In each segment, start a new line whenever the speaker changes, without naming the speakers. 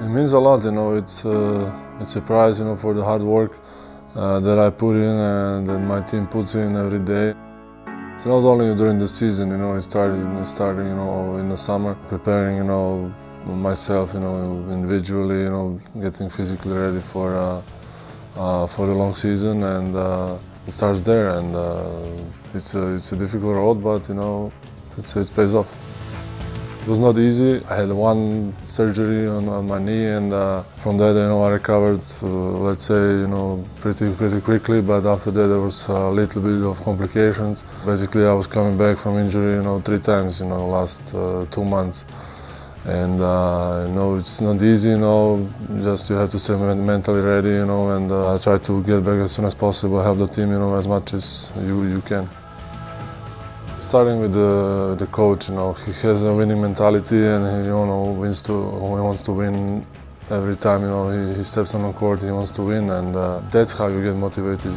It means a lot, you know. It's uh, it's a prize, you know, for the hard work uh, that I put in and that my team puts in every day. It's not only during the season, you know. It started, starting, you know, in the summer, preparing, you know, myself, you know, individually, you know, getting physically ready for uh, uh for the long season, and uh, it starts there. And uh, it's a it's a difficult road, but you know, it's, it pays off. It was not easy. I had one surgery on, on my knee, and uh, from that, you know, I recovered, uh, let's say, you know, pretty pretty quickly. But after that, there was a little bit of complications. Basically, I was coming back from injury, you know, three times, you know, last uh, two months. And uh, you know, it's not easy, you know. Just you have to stay mentally ready, you know, and uh, try to get back as soon as possible, help the team, you know, as much as you you can. Starting with the, the coach, you know, he has a winning mentality and he, you know, wins to, he wants to win every time, you know, he, he steps on the court, he wants to win and uh, that's how you get motivated.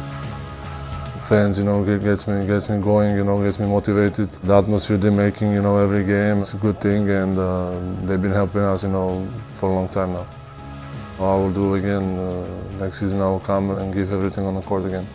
Fans, you know, gets me, gets me going, you know, gets me motivated. The atmosphere they're making, you know, every game, it's a good thing and uh, they've been helping us, you know, for a long time now. I will do again uh, next season. I will come and give everything on the court again.